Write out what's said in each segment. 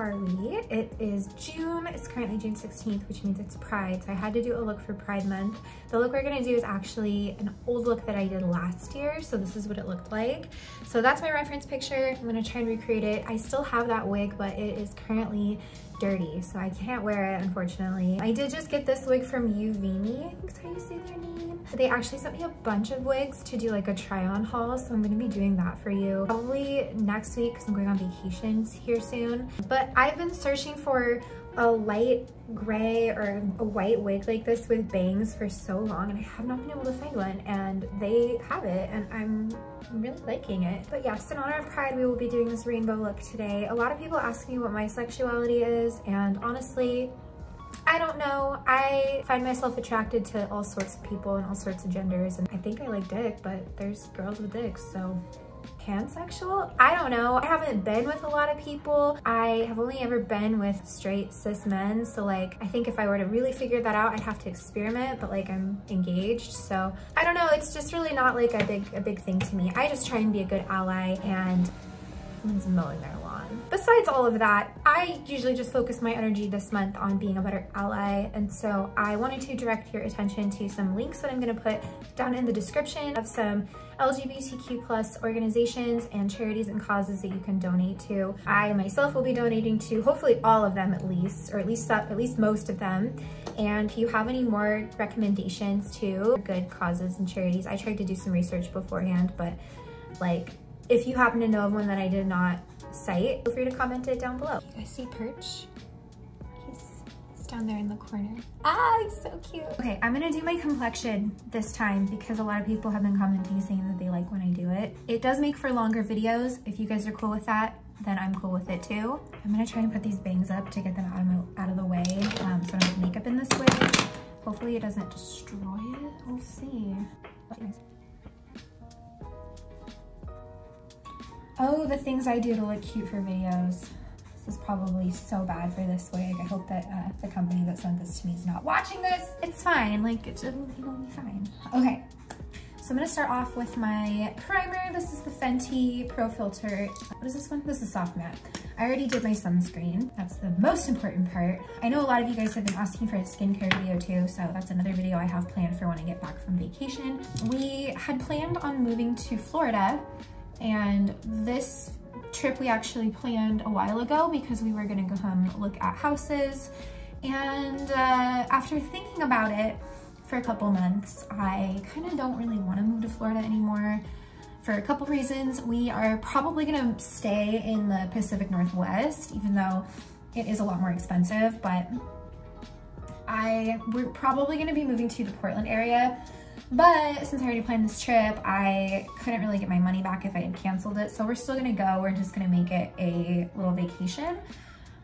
It is June, it's currently June 16th, which means it's Pride. So I had to do a look for Pride Month. The look we're gonna do is actually an old look that I did last year. So this is what it looked like. So that's my reference picture. I'm gonna try and recreate it. I still have that wig, but it is currently dirty, so I can't wear it, unfortunately. I did just get this wig from Youvimi, I think that's how you say their name. They actually sent me a bunch of wigs to do like a try on haul, so I'm gonna be doing that for you. Probably next week, because I'm going on vacations here soon. But I've been searching for a light gray or a white wig like this with bangs for so long and I have not been able to find one and they have it and I'm really liking it. But yes, in honor of Pride, we will be doing this rainbow look today. A lot of people ask me what my sexuality is and honestly, I don't know. I find myself attracted to all sorts of people and all sorts of genders and I think I like dick, but there's girls with dicks, so pansexual? I don't know. I haven't been with a lot of people. I have only ever been with straight cis men. So like, I think if I were to really figure that out, I'd have to experiment, but like I'm engaged. So I don't know. It's just really not like a big, a big thing to me. I just try and be a good ally and someone's mowing their Besides all of that, I usually just focus my energy this month on being a better ally. And so I wanted to direct your attention to some links that I'm gonna put down in the description of some LGBTQ plus organizations and charities and causes that you can donate to. I myself will be donating to hopefully all of them at least, or at least at least most of them. And if you have any more recommendations to good causes and charities, I tried to do some research beforehand, but like if you happen to know of one that I did not cite, feel free to comment it down below. You guys see Perch? He's down there in the corner. Ah, he's so cute. Okay, I'm gonna do my complexion this time because a lot of people have been commenting saying that they like when I do it. It does make for longer videos. If you guys are cool with that, then I'm cool with it too. I'm gonna try and put these bangs up to get them out of, my, out of the way um, so I don't have makeup in this way. Hopefully it doesn't destroy it. We'll see. Oh, the things I do to look cute for videos. This is probably so bad for this wig. I hope that uh, the company that sent this to me is not watching this. It's fine, like it's, it'll, be fine. Okay, so I'm gonna start off with my primer. This is the Fenty Pro Filter. What is this one? This is Soft Matte. I already did my sunscreen. That's the most important part. I know a lot of you guys have been asking for a skincare video too, so that's another video I have planned for when I get back from vacation. We had planned on moving to Florida and this trip we actually planned a while ago because we were gonna go home look at houses. And uh, after thinking about it for a couple months, I kind of don't really want to move to Florida anymore for a couple reasons. We are probably gonna stay in the Pacific Northwest, even though it is a lot more expensive, but I, we're probably gonna be moving to the Portland area but since I already planned this trip, I couldn't really get my money back if I had canceled it. So we're still gonna go. We're just gonna make it a little vacation.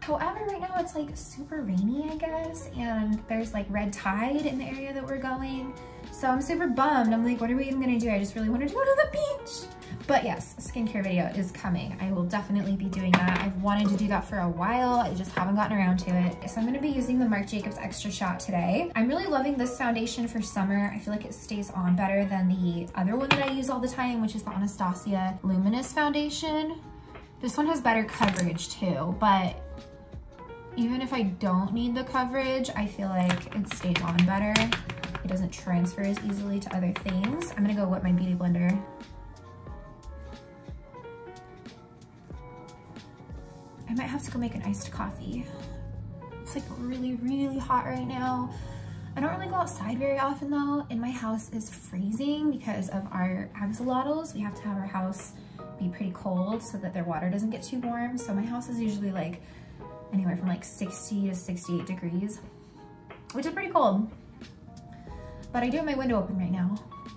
However, right now it's like super rainy, I guess, and there's like red tide in the area that we're going. So I'm super bummed. I'm like, what are we even gonna do? I just really wanted to go to the beach. But yes, skincare video is coming. I will definitely be doing that. I've wanted to do that for a while. I just haven't gotten around to it. So I'm gonna be using the Marc Jacobs Extra Shot today. I'm really loving this foundation for summer. I feel like it stays on better than the other one that I use all the time, which is the Anastasia Luminous Foundation. This one has better coverage too, but even if I don't need the coverage, I feel like it stays on better. It doesn't transfer as easily to other things. I'm gonna go wet my Beauty Blender. Might have to go make an iced coffee. It's like really, really hot right now. I don't really go outside very often though, and my house is freezing because of our axolotls. We have to have our house be pretty cold so that their water doesn't get too warm. So my house is usually like anywhere from like 60 to 68 degrees, which is pretty cold. But I do have my window open right now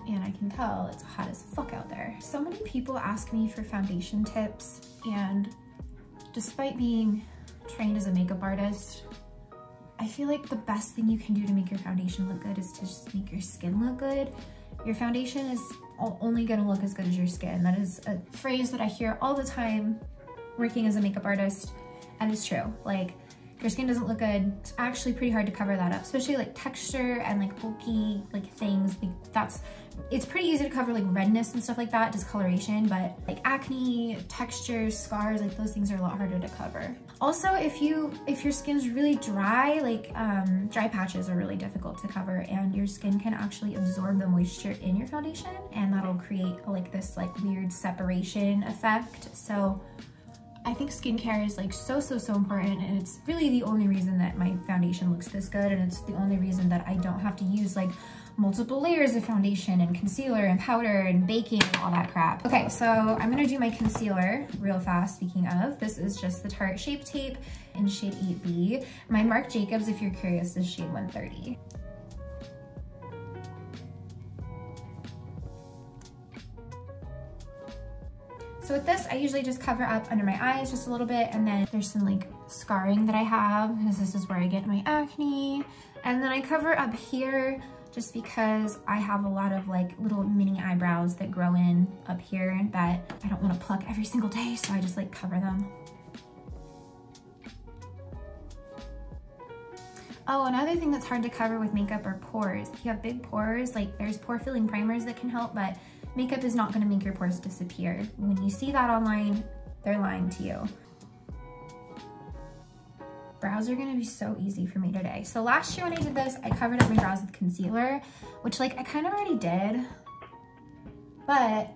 and I can tell it's hot as fuck out there. So many people ask me for foundation tips and despite being trained as a makeup artist, I feel like the best thing you can do to make your foundation look good is to just make your skin look good. Your foundation is only gonna look as good as your skin. That is a phrase that I hear all the time working as a makeup artist, and it's true. Like, your skin doesn't look good, it's actually pretty hard to cover that up, especially like texture and like bulky like things. Like that's, it's pretty easy to cover like redness and stuff like that, discoloration, but like acne, textures, scars, like those things are a lot harder to cover. Also, if you if your skin's really dry, like um, dry patches are really difficult to cover and your skin can actually absorb the moisture in your foundation and that'll create like this like weird separation effect. So I think skincare is like so, so, so important and it's really the only reason that my foundation looks this good and it's the only reason that I don't have to use like multiple layers of foundation and concealer and powder and baking and all that crap. Okay, so I'm gonna do my concealer real fast, speaking of. This is just the Tarte Shape Tape in shade 8B. My Marc Jacobs, if you're curious, is shade 130. So with this, I usually just cover up under my eyes just a little bit and then there's some like scarring that I have because this is where I get my acne. And then I cover up here just because I have a lot of like little mini eyebrows that grow in up here that I don't want to pluck every single day. So I just like cover them. Oh, another thing that's hard to cover with makeup are pores. If you have big pores, like there's pore filling primers that can help, but makeup is not gonna make your pores disappear. When you see that online, they're lying to you. Brows are gonna be so easy for me today. So last year when I did this, I covered up my brows with concealer, which like I kind of already did, but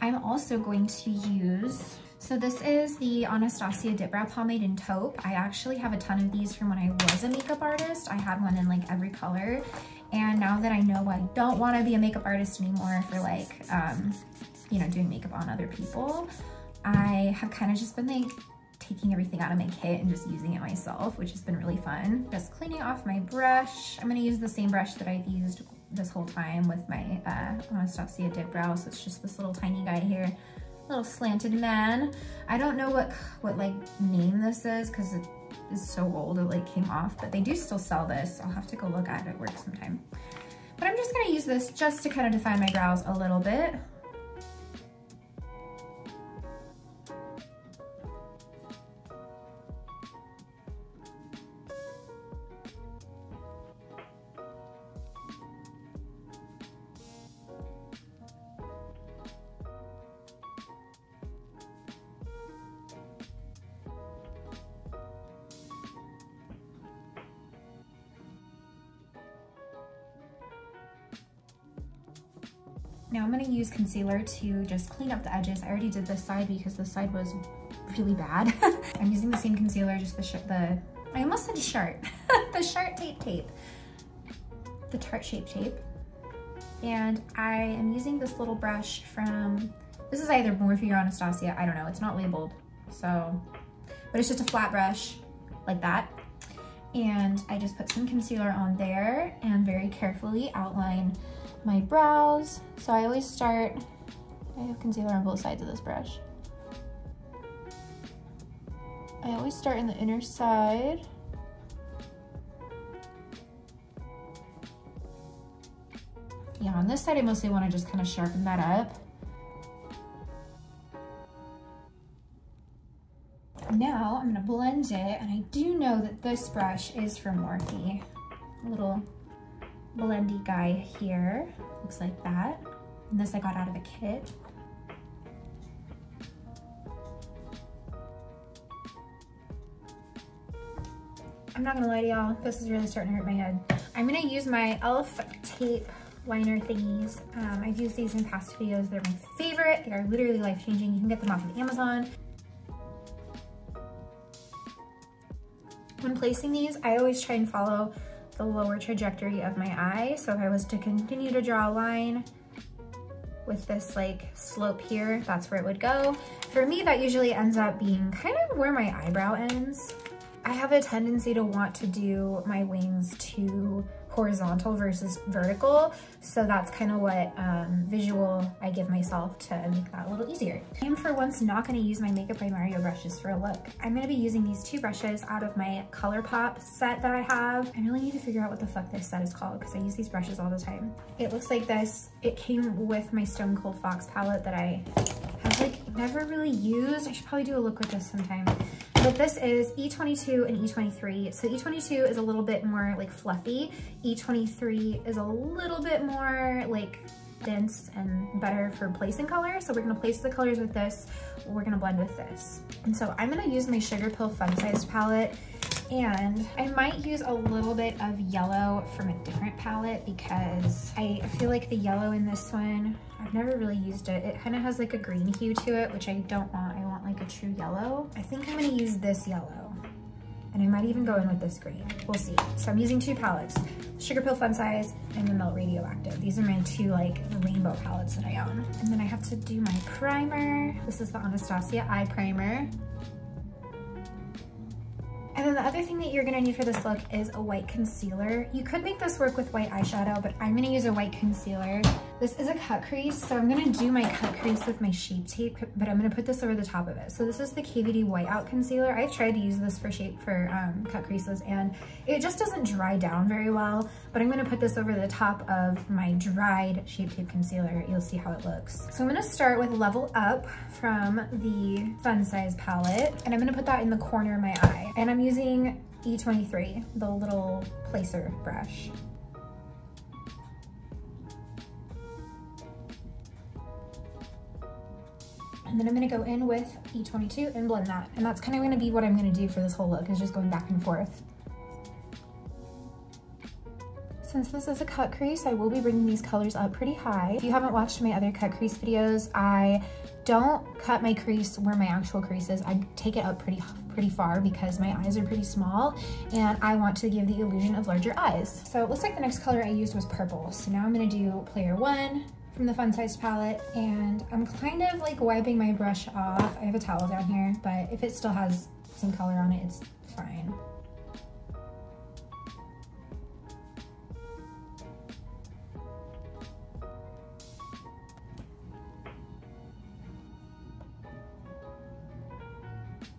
I'm also going to use, so this is the Anastasia Dip Brow Pomade in Taupe. I actually have a ton of these from when I was a makeup artist. I had one in like every color. And now that I know I don't want to be a makeup artist anymore for like, um, you know, doing makeup on other people, I have kind of just been like taking everything out of my kit and just using it myself, which has been really fun. Just cleaning off my brush. I'm gonna use the same brush that I've used this whole time with my uh, Anastasia Dip Brow. So it's just this little tiny guy here, little slanted man. I don't know what, what like name this is because it is so old it like came off, but they do still sell this. I'll have to go look at it at work sometime. But I'm just gonna use this just to kind of define my brows a little bit. Concealer to just clean up the edges. I already did this side because this side was really bad. I'm using the same concealer, just the, the I almost said Shart, the Shart Tape Tape, the Tarte Shape Tape. And I am using this little brush from, this is either Morphe or Anastasia, I don't know, it's not labeled. So, but it's just a flat brush like that. And I just put some concealer on there and very carefully outline my brows. So I always start, I have concealer on both sides of this brush. I always start in the inner side. Yeah, on this side I mostly want to just kind of sharpen that up. Now I'm going to blend it, and I do know that this brush is from Morphe. A little blendy guy here. Looks like that. And this I got out of a kit. I'm not gonna lie to y'all, this is really starting to hurt my head. I'm gonna use my e.l.f. tape liner thingies. Um, I've used these in past videos. They're my favorite. They are literally life-changing. You can get them off of Amazon. When placing these, I always try and follow the lower trajectory of my eye. So if I was to continue to draw a line with this like slope here, that's where it would go. For me, that usually ends up being kind of where my eyebrow ends. I have a tendency to want to do my wings too horizontal versus vertical. So that's kind of what um, visual I give myself to make that a little easier. I'm for once not gonna use my Makeup by Mario brushes for a look. I'm gonna be using these two brushes out of my ColourPop set that I have. I really need to figure out what the fuck this set is called because I use these brushes all the time. It looks like this. It came with my Stone Cold Fox palette that I have like never really used. I should probably do a look with this sometime. What this is E22 and E23. So E22 is a little bit more like fluffy. E23 is a little bit more like dense and better for placing colors. So we're gonna place the colors with this. We're gonna blend with this. And so I'm gonna use my Sugarpill Fun Sized palette and I might use a little bit of yellow from a different palette because I feel like the yellow in this one, I've never really used it. It kind of has like a green hue to it, which I don't want. I want like a true yellow. I think I'm gonna use this yellow and I might even go in with this green. We'll see. So I'm using two palettes, Sugarpill Fun Size and the Melt Radioactive. These are my two like rainbow palettes that I own. And then I have to do my primer. This is the Anastasia Eye Primer. The other thing that you're gonna need for this look is a white concealer. You could make this work with white eyeshadow, but I'm gonna use a white concealer. This is a cut crease, so I'm gonna do my cut crease with my Shape Tape, but I'm gonna put this over the top of it. So this is the KVD Whiteout Concealer. I've tried to use this for shape for um, cut creases, and it just doesn't dry down very well, but I'm gonna put this over the top of my dried Shape Tape Concealer. You'll see how it looks. So I'm gonna start with Level Up from the Fun Size palette, and I'm gonna put that in the corner of my eye. And I'm using E23, the little placer brush. And then I'm gonna go in with E22 and blend that. And that's kind of gonna be what I'm gonna do for this whole look, is just going back and forth. Since this is a cut crease, I will be bringing these colors up pretty high. If you haven't watched my other cut crease videos, I don't cut my crease where my actual crease is. I take it up pretty pretty far because my eyes are pretty small and I want to give the illusion of larger eyes. So it looks like the next color I used was purple. So now I'm gonna do player one, from the Fun Size palette and I'm kind of like wiping my brush off. I have a towel down here, but if it still has some color on it, it's fine.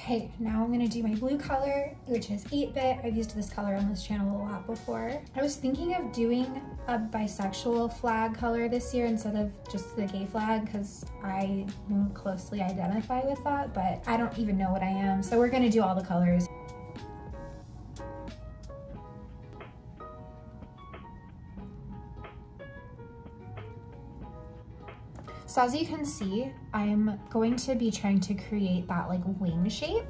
Okay, now I'm gonna do my blue color, which is 8-bit. I've used this color on this channel a lot before. I was thinking of doing a bisexual flag color this year instead of just the gay flag because I more closely identify with that, but I don't even know what I am. So we're gonna do all the colors. So as you can see, I'm going to be trying to create that like wing shape.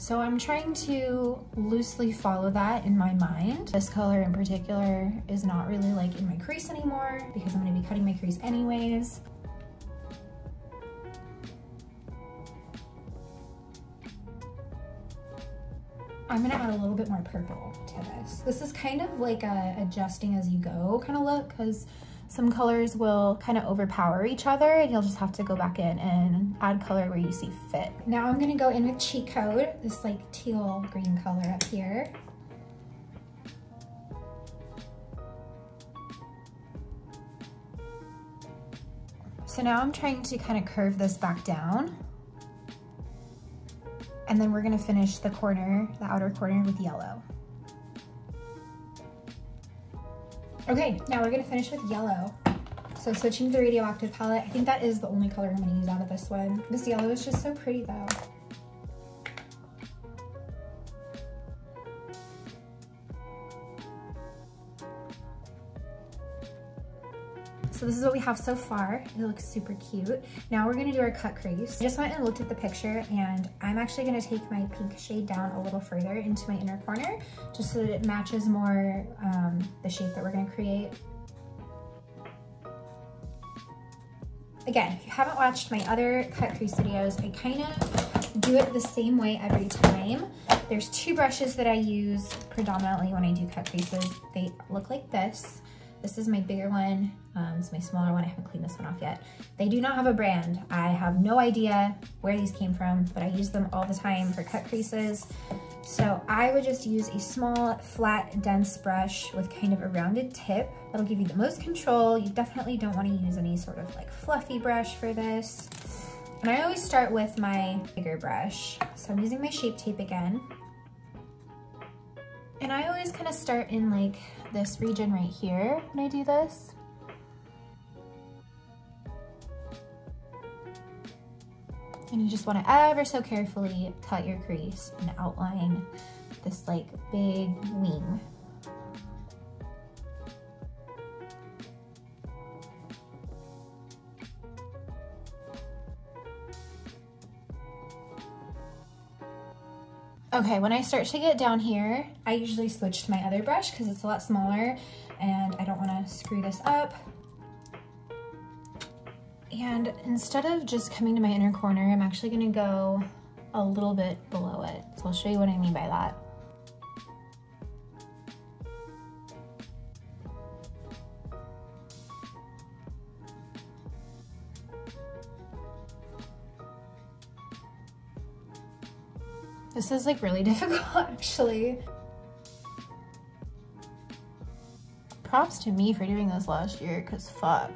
So I'm trying to loosely follow that in my mind. This color in particular is not really like in my crease anymore because I'm gonna be cutting my crease anyways. I'm gonna add a little bit more purple to this. This is kind of like a adjusting as you go kind of look because some colors will kind of overpower each other and you'll just have to go back in and add color where you see fit. Now I'm gonna go in with Cheat Code, this like teal green color up here. So now I'm trying to kind of curve this back down. And then we're gonna finish the corner, the outer corner with yellow. Okay, now we're gonna finish with yellow. So switching to the radioactive palette, I think that is the only color I'm gonna use out of this one. This yellow is just so pretty though. So this is what we have so far. It looks super cute. Now we're gonna do our cut crease. I just went and looked at the picture and I'm actually gonna take my pink shade down a little further into my inner corner just so that it matches more um, the shape that we're gonna create. Again, if you haven't watched my other cut crease videos, I kind of do it the same way every time. There's two brushes that I use predominantly when I do cut creases. They look like this. This is my bigger one. Um, it's my smaller one. I haven't cleaned this one off yet. They do not have a brand. I have no idea where these came from, but I use them all the time for cut creases. So I would just use a small, flat, dense brush with kind of a rounded tip. That'll give you the most control. You definitely don't want to use any sort of like fluffy brush for this. And I always start with my bigger brush. So I'm using my Shape Tape again. And I always kind of start in like this region right here when I do this. And you just wanna ever so carefully cut your crease and outline this like big wing. Okay, when I start to get down here, I usually switch to my other brush because it's a lot smaller and I don't wanna screw this up. And instead of just coming to my inner corner, I'm actually gonna go a little bit below it. So I'll show you what I mean by that. This is like really difficult actually. Props to me for doing this last year, cause fuck.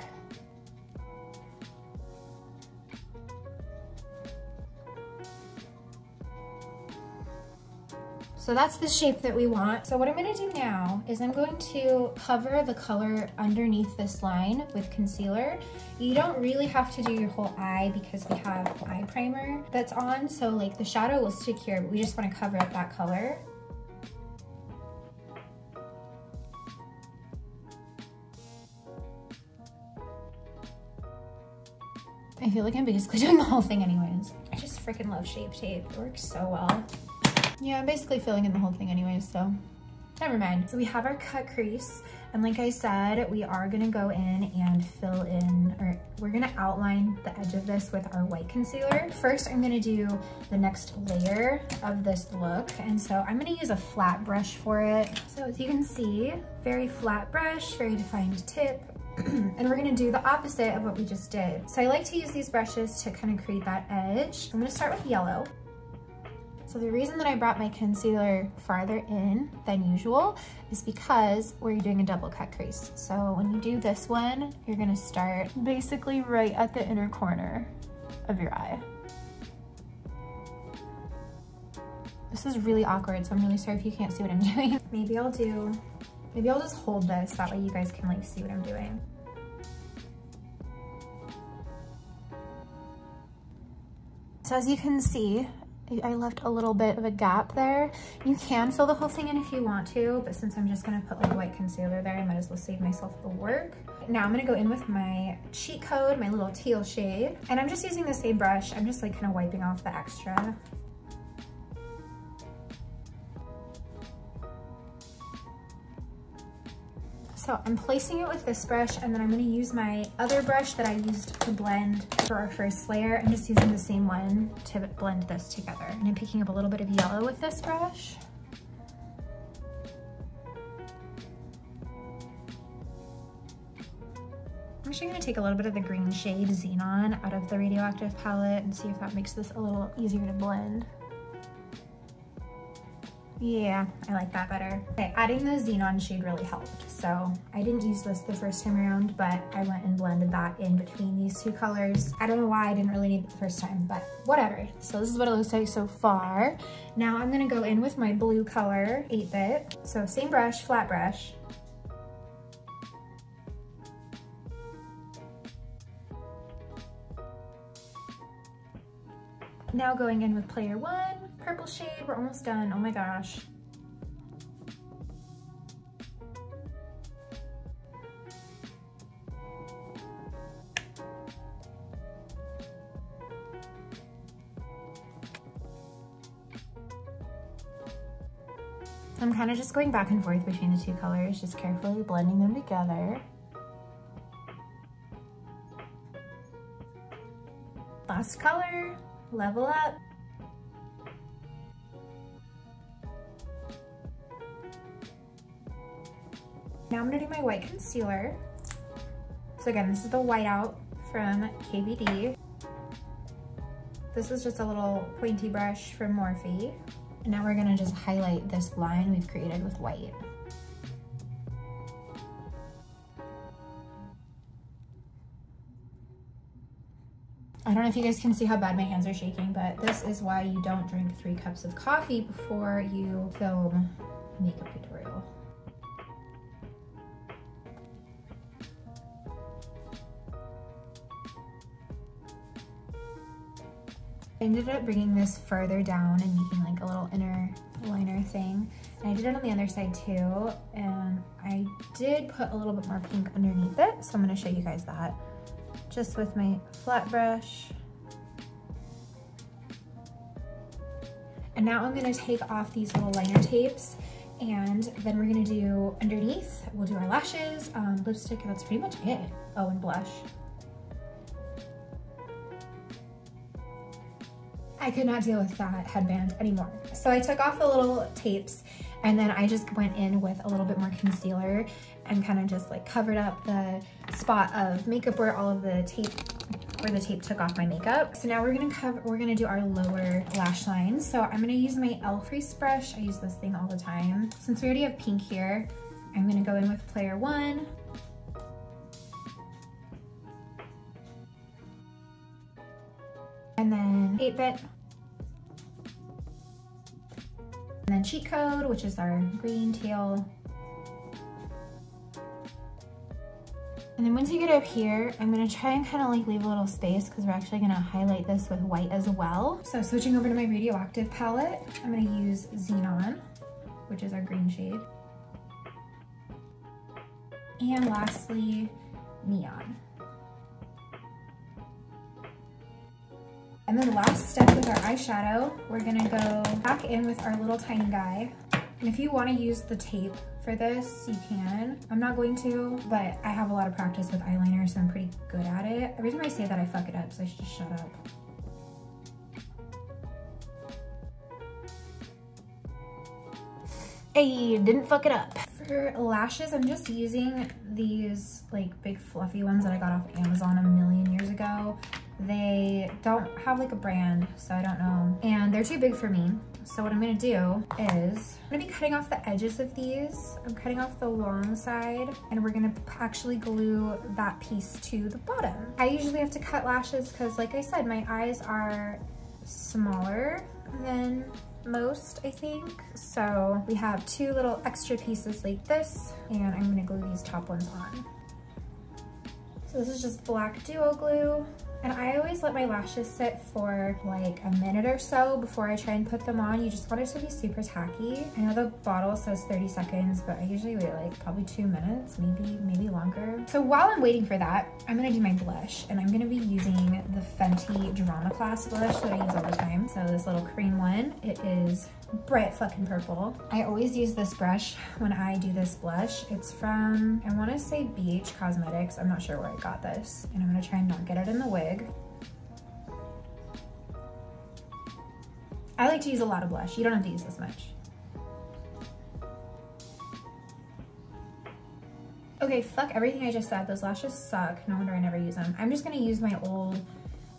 So that's the shape that we want. So what I'm gonna do now is I'm going to cover the color underneath this line with concealer. You don't really have to do your whole eye because we have eye primer that's on. So like the shadow will stick here, but we just wanna cover up that color. I feel like I'm basically doing the whole thing anyways. I just freaking love Shape Tape. It works so well. Yeah, I'm basically filling in the whole thing anyways, so never mind. So we have our cut crease, and like I said, we are gonna go in and fill in, or we're gonna outline the edge of this with our white concealer. First, I'm gonna do the next layer of this look, and so I'm gonna use a flat brush for it. So as you can see, very flat brush, very defined tip, and we're gonna do the opposite of what we just did. So I like to use these brushes to kind of create that edge. I'm gonna start with yellow. So the reason that I brought my concealer farther in than usual is because we're doing a double cut crease. So when you do this one, you're gonna start basically right at the inner corner of your eye. This is really awkward, so I'm really sorry if you can't see what I'm doing. Maybe I'll do, maybe I'll just hold this, that way you guys can like see what I'm doing. So as you can see, I left a little bit of a gap there. You can fill the whole thing in if you want to, but since I'm just gonna put like white concealer there, I might as well save myself the work. Now I'm gonna go in with my cheat code, my little teal shade, and I'm just using the same brush. I'm just like kind of wiping off the extra. So I'm placing it with this brush and then I'm gonna use my other brush that I used to blend for our first layer. I'm just using the same one to blend this together. And I'm picking up a little bit of yellow with this brush. I'm actually gonna take a little bit of the green shade Xenon out of the Radioactive palette and see if that makes this a little easier to blend. Yeah, I like that better. Okay, adding the Xenon shade really helped. So I didn't use this the first time around, but I went and blended that in between these two colors. I don't know why I didn't really need it the first time, but whatever. So this is what it looks like so far. Now I'm gonna go in with my blue color, 8-bit. So same brush, flat brush. Now going in with player one, purple shade. We're almost done. Oh my gosh. I'm kind of just going back and forth between the two colors, just carefully blending them together. Last color, level up. I'm gonna do my white concealer. So again, this is the whiteout from KVD. This is just a little pointy brush from Morphe. And now we're gonna just highlight this line we've created with white. I don't know if you guys can see how bad my hands are shaking, but this is why you don't drink three cups of coffee before you film makeup tutorial. Ended up bringing this further down and making like a little inner liner thing. And I did it on the other side too. And I did put a little bit more pink underneath it. So I'm gonna show you guys that. Just with my flat brush. And now I'm gonna take off these little liner tapes and then we're gonna do underneath, we'll do our lashes, um, lipstick, and that's pretty much it. Oh, and blush. I could not deal with that headband anymore. So I took off the little tapes and then I just went in with a little bit more concealer and kind of just like covered up the spot of makeup where all of the tape where the tape took off my makeup. So now we're gonna cover, we're gonna do our lower lash line. So I'm gonna use my e.l.f. crease brush. I use this thing all the time. Since we already have pink here, I'm gonna go in with player one. And then 8-bit. And then cheat code, which is our green tail And then once you get up here, I'm gonna try and kind of like leave a little space because we're actually gonna highlight this with white as well. So switching over to my Radioactive palette, I'm gonna use Xenon, which is our green shade. And lastly, Neon. And then last step with our eyeshadow, we're gonna go back in with our little tiny guy. And if you wanna use the tape for this, you can. I'm not going to, but I have a lot of practice with eyeliner, so I'm pretty good at it. Every time I say that, I fuck it up, so I should just shut up. Hey, didn't fuck it up. For lashes, I'm just using these like big fluffy ones that I got off Amazon a million years ago. They don't have like a brand, so I don't know. And they're too big for me. So what I'm gonna do is, I'm gonna be cutting off the edges of these. I'm cutting off the long side and we're gonna actually glue that piece to the bottom. I usually have to cut lashes because like I said, my eyes are smaller than most, I think. So we have two little extra pieces like this and I'm gonna glue these top ones on. So this is just black duo glue. And I always let my lashes sit for like a minute or so before I try and put them on. You just want it to be super tacky. I know the bottle says 30 seconds, but I usually wait like probably two minutes, maybe, maybe longer. So while I'm waiting for that, I'm gonna do my blush and I'm gonna be using the Fenty Drama Class blush that I use all the time. So this little cream one, it is bright fucking purple. I always use this brush when I do this blush. It's from, I wanna say BH Cosmetics. I'm not sure where I got this. And I'm gonna try and not get it in the wig. I like to use a lot of blush. You don't have to use this much. Okay, fuck everything I just said. Those lashes suck. No wonder I never use them. I'm just gonna use my old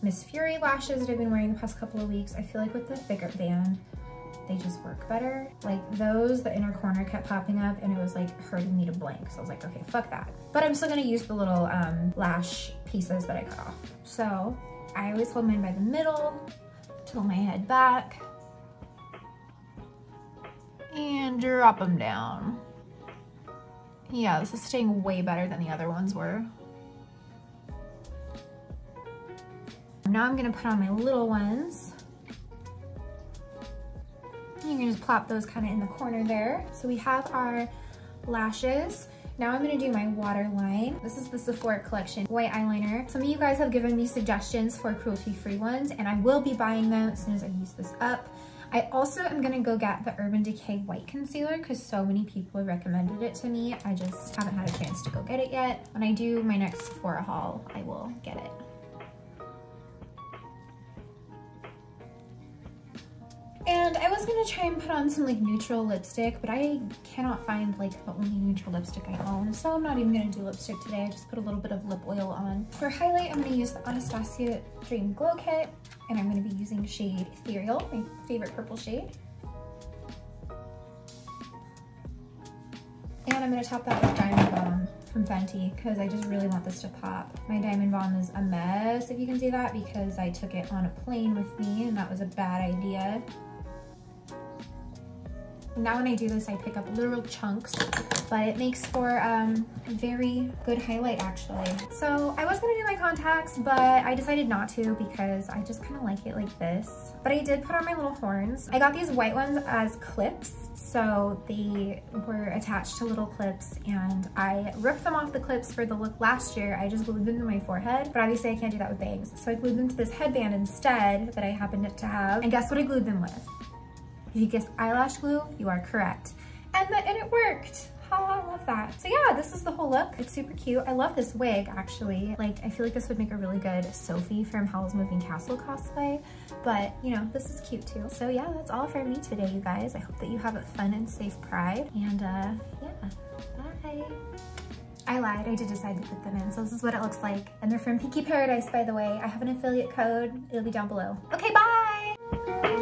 Miss Fury lashes that I've been wearing the past couple of weeks. I feel like with the thicker band, they just work better. Like those, the inner corner kept popping up and it was like hurting me to blink. So I was like, okay, fuck that. But I'm still gonna use the little um, lash pieces that I cut off. So I always hold mine by the middle, tilt my head back, and drop them down. Yeah, this is staying way better than the other ones were. Now I'm gonna put on my little ones. You can just plop those kind of in the corner there. So we have our lashes. Now I'm gonna do my waterline. This is the Sephora collection white eyeliner. Some of you guys have given me suggestions for cruelty-free ones and I will be buying them as soon as I use this up. I also am gonna go get the Urban Decay White Concealer because so many people have recommended it to me. I just haven't had a chance to go get it yet. When I do my next Sephora haul, I will get it. And I was gonna try and put on some like neutral lipstick, but I cannot find like the only neutral lipstick I own. So I'm not even gonna do lipstick today. I just put a little bit of lip oil on. For highlight, I'm gonna use the Anastasia Dream Glow Kit and I'm gonna be using shade Ethereal, my favorite purple shade. And I'm gonna top that with Diamond Bomb from Fenty because I just really want this to pop. My Diamond Bomb is a mess, if you can see that, because I took it on a plane with me and that was a bad idea. Now when I do this, I pick up literal chunks, but it makes for um, a very good highlight actually. So I was gonna do my contacts, but I decided not to because I just kind of like it like this. But I did put on my little horns. I got these white ones as clips, so they were attached to little clips and I ripped them off the clips for the look last year. I just glued them to my forehead, but obviously I can't do that with bangs. So I glued them to this headband instead that I happened to have. And guess what I glued them with? If you guessed eyelash glue, you are correct. And, the, and it worked. Oh, I love that. So yeah, this is the whole look. It's super cute. I love this wig actually. Like I feel like this would make a really good Sophie from Howl's Moving Castle cosplay, but you know, this is cute too. So yeah, that's all for me today, you guys. I hope that you have a fun and safe pride and uh, yeah, bye. I lied, I did decide to put them in. So this is what it looks like. And they're from Pinky Paradise, by the way. I have an affiliate code. It'll be down below. Okay, bye.